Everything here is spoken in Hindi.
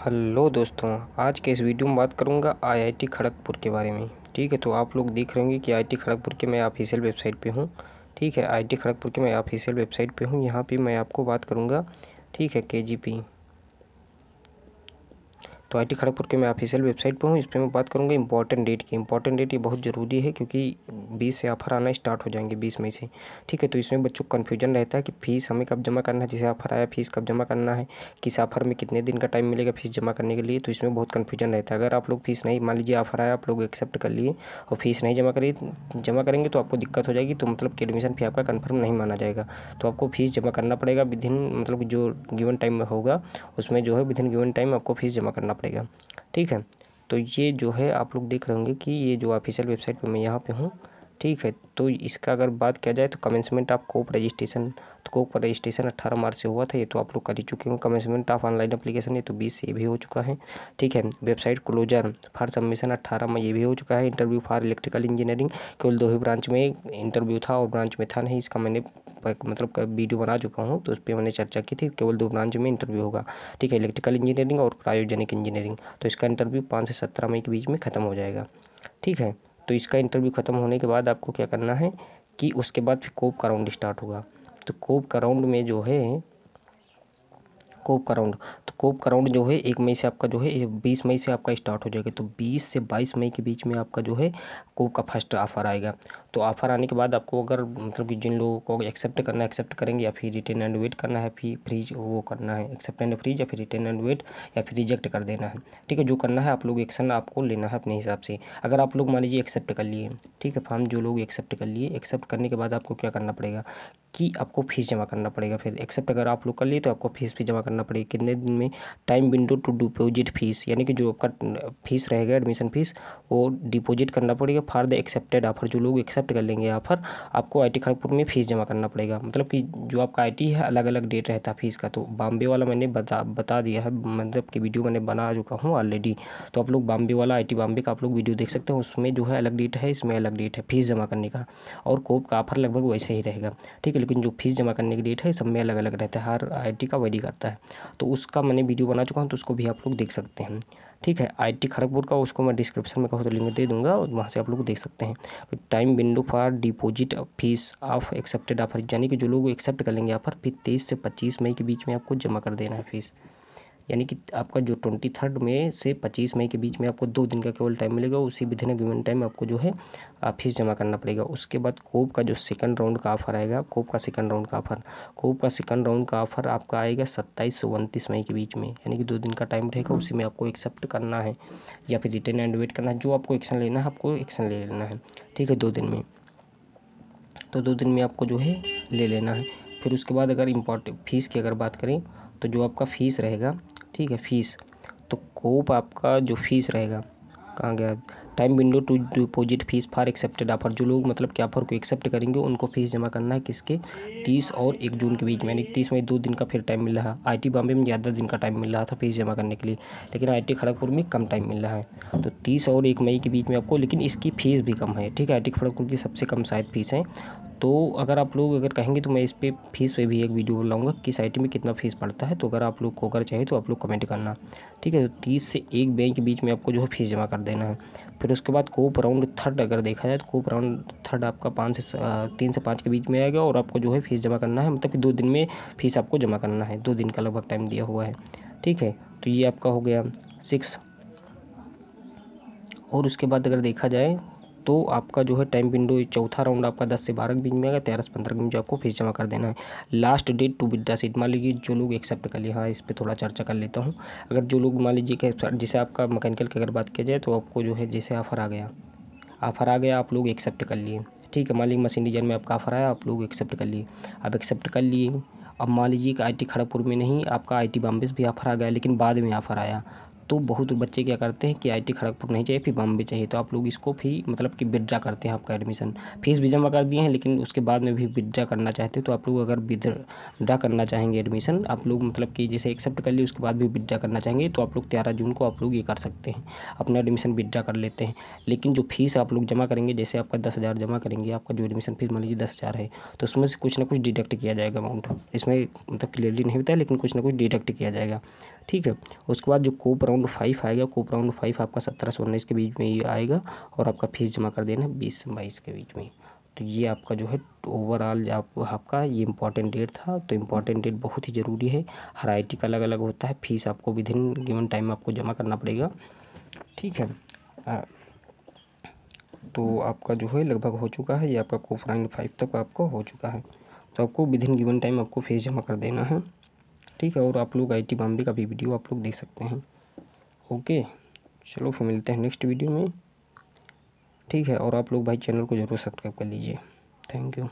हेलो दोस्तों, आज के इस वीडियो में बात करूँगा आईआईटी खड़गपुर के बारे में। ठीक है तो आप लोग देख रहे होंगे कि आईआईटी खड़गपुर के मैं ऑफिशियल वेबसाइट पे हूँ। ठीक है, आईआईटी खड़गपुर के मैं ऑफिशियल वेबसाइट पे हूँ। यहाँ पे मैं आपको बात करूँगा, ठीक है के तो आई खड़गपुर के मैं ऑफिशियल वेबसाइट पर हूँ, इस पर मैं बात करूँगा इंपॉर्टेंट डेट की। इंपॉर्टेंट डेट ये बहुत ज़रूरी है क्योंकि बीस से ऑफ़र आना स्टार्ट हो जाएँगे बीस मई से। ठीक है तो इसमें बच्चों को कन्फ्यूज़न रहता है कि फ़ीस हमें कब जमा करना है, जैसे ऑफ़र आया फ़ीस कब जमा करना है, किस ऑफ़र में कितने दिन का टाइम मिलेगा फ़ीस जमा करने के लिए तो इसमें बहुत कन्फ्यूज़न रहता है। अगर आप लोग फ़ीस नहीं, मान लीजिए ऑफ़र आया, आप लोग एक्सेप्ट कर लिए और फ़ीस नहीं जमा करिए जमा करेंगे तो आपको दिक्कत हो जाएगी तो मतलब कि एडमिशन फ़ी आपका कन्फर्म नहीं माना जाएगा। तो आपको फ़ीस जमा करना पड़ेगा विद इन मतलब जो गिवन टाइम में होगा, उसमें जो है विद इन गिवन टाइम आपको फ़ीस जमा करना पड़ेगा। ठीक है? तो ये जो है आप लोग देख रहे होंगे कि ये जो ऑफिशियल वेबसाइट पे मैं यहाँ पे हूँ ठीक है तो इसका अगर बात किया जाए तो कमेंसमेंट ऑफ़ कोप रजिस्ट्रेशन तो कोप रजिस्ट्रेशन अट्ठारह मार्च से हुआ था, ये तो आप लोग कर ही चुके हों कमेंसमेंट ऑफ़ ऑनलाइन एप्लीकेशन ये तो बीस से ये भी हो चुका है, ठीक है। वेबसाइट क्लोजर फॉर सबमिशन अट्ठारह में ये भी हो चुका है इंटरव्यू फॉर इलेक्ट्रिकल इंजीनियरिंग केवल दो ही ब्रांच में इंटरव्यू था और ब्रांच में था नहीं, इसका मैंने मतलब वीडियो बना चुका हूँ तो उस पर मैंने चर्चा की थी, केवल दो ब्रांच में इंटरव्यू होगा, ठीक है इलेक्ट्रिकल इंजीनियरिंग और क्रायोजेनिक इंजीनियरिंग तो इसका इंटरव्यू पाँच से सत्रह मई के बीच में ख़त्म हो जाएगा, ठीक है। तो इसका इंटरव्यू ख़त्म होने के बाद आपको क्या करना है कि उसके बाद फिर कोप का राउंड स्टार्ट होगा। तो कोप का राउंड में जो है, कोप का राउंड तो कोप का राउंड जो है, एक मई से आपका जो है, बीस मई से आपका स्टार्ट हो जाएगा। तो बीस से बाईस मई के बीच में आपका जो है कोप का फ़र्स्ट ऑफ़र आएगा। तो ऑफ़र आने के बाद आपको अगर मतलब कि जिन लोगों को एक्सेप्ट करना है एक्सेप्ट करेंगे या फिर रिटर्न एंड वेट करना है फिर फ्रीज वो करना है एक्सेप्ट एंड फ्रीज या फिर रिटर्न एंड वेट या फिर रिजेक्ट कर देना है। ठीक है, जो करना है, आप लोग एक्शन आपको लेना है अपने हिसाब से। अगर आप लोग मान लीजिए एक्सेप्ट कर लिए, ठीक है, फॉर्म जो लोग एक्सेप्ट कर लिए एक्सेप्ट करने के बाद आपको क्या करना पड़ेगा कि आपको फ़ीस जमा करना पड़ेगा। फिर एक्सेप्ट अगर आप लोग कर लिए तो आपको फ़ीस भी जमा करना पड़ेगी। कितने दिन में time window to deposit fees यानी कि जो आपका फ़ीस रहेगा एडमिशन फ़ीस वो डिपोजिट करना पड़ेगा फॉर द एक्सेप्टेड ऑफ़र जो लोग एक्सेप्ट कर लेंगे ऑफ़र आपको आई खड़गपुर में फ़ीस जमा करना पड़ेगा। मतलब कि जो आपका आईटी है अलग अलग डेट रहता है फ़ीस का। तो बॉम्बे वाला मैंने बता बता दिया है मतलब कि वीडियो मैंने बना चुका हूँ ऑलरेडी तो आप लोग बॉम्बे वाला आईटी बॉम्बे का आप लोग वीडियो देख सकते हैं, उसमें जो है अलग डेट है, इसमें अलग डेट है फ़ीस जमा करने का। और कोप का ऑफ़र लगभग वैसे ही रहेगा। ठीक है, लेकिन जो फ़ीस जमा करने की डेट है, सब में अलग अलग रहता है, हर आईटी का वेरी करता है। तो उसका मैंने वीडियो बना चुका हूँ तो उसको भी आप लोग देख सकते हैं। ठीक है, आईटी खड़गपुर का उसको मैं डिस्क्रिप्शन में कहूँ तो लिंक दे दूँगा, और वहाँ से आप लोग देख सकते हैं। Time window for deposit fees of accepted offer यानी कि जो लोग एक्सेप्ट कर लेंगे ऑफ़र फिर तेईस से पच्चीस मई के बीच में आपको जमा कर देना है फ़ीस यानी कि आपका जो ट्वेंटी थर्ड में से पच्चीस मई के बीच में आपको दो दिन का केवल टाइम मिलेगा, उसी विदिन गिवन टाइम आपको जो है फ़ीस जमा करना पड़ेगा। उसके बाद कोप का जो सेकंड राउंड का ऑफ़र आएगा, कोप का सेकंड राउंड का ऑफ़र कोप का सेकंड राउंड का ऑफ़र आपका आएगा सत्ताईस से उनतीस मई के बीच में, यानी कि दो दिन का टाइम रहेगा, उसी में आपको एक्सेप्ट करना है, या फिर रिटर्न एंड वेट करना है, जो आपको एक्शन लेना है, आपको एक्शन ले लेना है, ठीक है, दो दिन में। तो दो दिन में आपको जो है, ले लेना है। फिर उसके बाद अगर इम्पोर्टेंट फ़ीस की अगर बात करें तो जो आपका फ़ीस रहेगा ठीक है फ़ीस तो कोप आपका जो फ़ीस रहेगा, कहाँ गया? Time window to deposit fees for accepted offer जो लोग मतलब कि ऑफ़र को एक्सेप्ट करेंगे, उनको फ़ीस जमा करना है किसके? तीस और एक जून के बीच में, यानी तीस मई दो दिन का फिर टाइम मिल रहा है। आई बॉम्बे में ज़्यादा दिन का टाइम मिल रहा था फ़ीस जमा करने के लिए, लेकिन आई खड़गपुर में कम टाइम मिल रहा है। तो तीस और एक मई के बीच में आपको, लेकिन इसकी फ़ीस भी कम है, ठीक है? आई खड़गपुर की सबसे कम शायद फ़ीस है। तो अगर आप लोग अगर कहेंगे तो मैं इस पर फ़ीस पे भी एक वीडियो लाऊँगा किस आई में कितना फ़ीस पड़ता है तो अगर आप लोग को अगर चाहे तो आप लोग कमेंट करना, ठीक है? तो तीस से एक बैंक के बीच में आपको जो है फ़ीस जमा कर देना है। फिर उसके बाद कोप राउंड थर्ड अगर देखा जाए तो कोप राउंड थर्ड आपका पाँच से तीन से पाँच के बीच में आएगा और आपको जो है फ़ीस जमा करना है मतलब कि दो दिन में फ़ीस आपको जमा करना है, दो दिन का लगभग टाइम दिया हुआ है, ठीक है? तो ये आपका हो गया सिक्स। और उसके बाद अगर देखा जाए तो आपका जो है टाइम विंडो चौथा राउंड आपका दस से बारह के बीच में आएगा, तेरह से पंद्रह के बीच आपको फ़ीस जमा कर देना है। Last date to withdraw seat मान लीजिए जो लोग एक्सेप्ट कर लिए हाँ इस पर थोड़ा चर्चा कर लेता हूँ। अगर जो लोग मान लीजिए जैसे आपका मैकेनिकल की अगर बात किया जाए तो आपको जो है जैसे ऑफ़र आ गया। ऑफ़र आ गया, आप लोग एक्सेप्ट कर लिए। ठीक है, मान लीजिए मशीन डिज़ाइन में आपका ऑफ़र आया, आप लोग एक्सेप्ट कर लिए। आप एक्सेप्ट कर लिए। अब मान लीजिए कि आई खड़गपुर में नहीं, आपका आई टी बॉम्बे भी ऑफ़र आ गया, लेकिन बाद में ऑफ़र आया। तो बहुत बच्चे क्या करते हैं कि आईटी खड़गपुर नहीं चाहिए, फिर बॉम्बे चाहिए। तो आप लोग इसको भी मतलब कि विदड्रा करते हैं आपका एडमिशन फ़ीस भी जमा कर दिए हैं, लेकिन उसके बाद में भी विदड्रा करना चाहते हैं तो आप लोग अगर विदड्रा करना चाहेंगे एडमिशन आप लोग मतलब कि जैसे एक्सेप्ट कर लिए, उसके बाद भी विदड्रा करना चाहेंगे तो आप लोग तेरह जून को आप लोग ये कर सकते हैं। अपना एडमिशन विदड्रा कर लेते हैं। लेकिन जो फ़ीस आप लोग जमा करेंगे, जैसे आपका दस हज़ार जमा करेंगे, आपका जो एडमिशन फ़ीस मान लीजिए दस हज़ार है तो उसमें से कुछ ना कुछ डिडक्ट किया जाएगा अमाउंट इसमें मतलब क्लियरली नहीं होता है लेकिन कुछ ना कुछ डिडक्ट किया जाएगा। ठीक है। उसके बाद जो कोप राउंड फाइव आएगा कोप राउंड फाइव आपका सत्रह से उन्नीस के बीच में ये आएगा और आपका फ़ीस जमा कर देना है बीस से बाईस के बीच में। तो ये आपका जो है ओवरऑल आप, आपका ये इंपॉर्टेंट डेट था। तो इंपॉर्टेंट डेट बहुत ही ज़रूरी है। हर आईटी का अलग अलग होता है। फ़ीस आपको विद इन गिवन टाइम आपको जमा करना पड़ेगा। ठीक है। तो आपका जो है लगभग हो चुका है। ये आपका राउंड फाइव तक आपको हो चुका है। तो आपको विद इन गिवन टाइम आपको फ़ीस जमा कर देना है। ठीक है, और आप लोग आई टी बॉम्बे का भी वीडियो आप लोग देख सकते हैं। ओके चलो फिर मिलते हैं नेक्स्ट वीडियो में। ठीक है, और आप लोग भाई चैनल को ज़रूर सब्सक्राइब कर लीजिए। Thank you